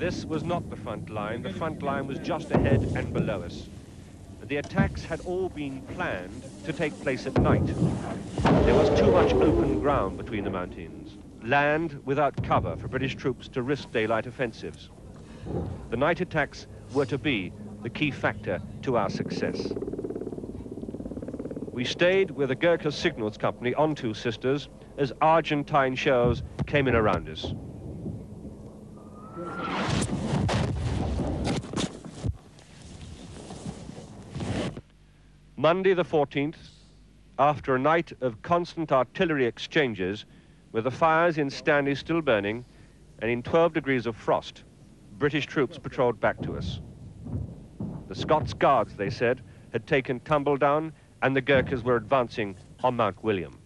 This was not the front line. The front line was just ahead and below us. The attacks had all been planned to take place at night. There was too much open ground between the mountains, land without cover for British troops to risk daylight offensives. The night attacks were to be the key factor to our success. We stayed with the Gurkha Signals Company on Two Sisters as Argentine shells came in around us. Monday the 14th, after a night of constant artillery exchanges, with the fires in Stanley still burning and in 12 degrees of frost, British troops patrolled back to us. The Scots Guards, they said, had taken Tumbledown and the Gurkhas were advancing on Mount William.